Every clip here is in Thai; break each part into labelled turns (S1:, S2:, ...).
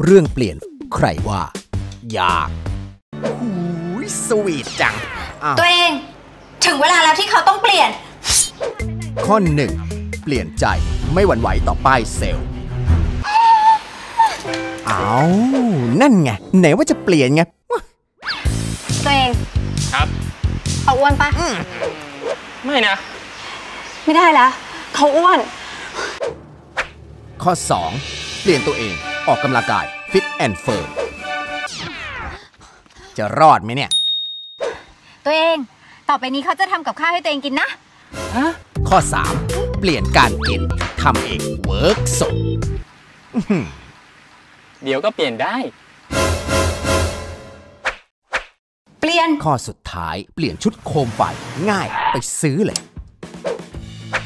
S1: เรื่องเปลี่ยนใครว่า ยากหูยสวีทจังอ้าว
S2: ตัวเอง ถึงเวลาแล้วที่เขาต้องเปลี่ยน
S1: ข้อหนึ่งเปลี่ยนใจไม่หวั่นไหวต่อป้ายเซลล์เอานั่นไง ไหนว่าจะเปลี่ยนไง
S2: ตัวเอง
S3: ครับ
S2: เขาอ้วนปะ
S3: ไม่นะ
S2: ไม่ได้ละเขาอ้วน
S1: ข้อ 2 เปลี่ยนตัวเอง ออกกำลังกาย fit and firm จะรอดไหมเนี่ย
S2: ตัวเอง ต่อไปนี้เขาจะทำกับข้าวให้ตัวเองกินนะ
S1: ข้อ 3 เปลี่ยนการกินทำเอง work สุด
S3: เดี๋ยวก็เปลี่ยนได้
S2: เปลี่ยน
S1: ข้อสุดท้ายเปลี่ยนชุดโคมไฟง่ายไปซื้อเลย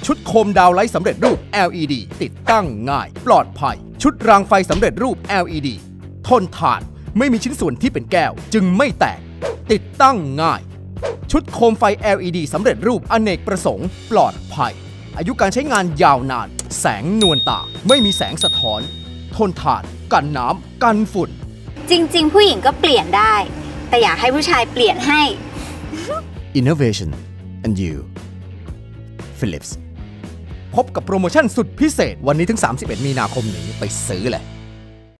S1: ชุดโคมดาวไลท์สำเร็จรูป LED ติดตั้งง่าย ปลอดภัย ชุดรางไฟสำเร็จรูป LED ทนทานไม่มีชิ้นส่วนที่เป็นแก้ว จึงไม่แตก ติดตั้งง่าย ชุดโคมไฟ LED สำเร็จรูปอเนกประสงค์ ปลอดภัย อายุการใช้งานยาวนาน แสงนวลตา ไม่มีแสงสะท้อน ทนทาน กันน้ำกันฝุ่น
S2: จริง ๆ ผู้หญิงก็เปลี่ยนได้ แต่อยากให้ผู้ชายเปลี่ยนให้
S1: Innovation and you Philips พบกับโปรโมชั่นสุดพิเศษวันนี้ถึง 31 มีนาคมนี้ไปซื้อเลย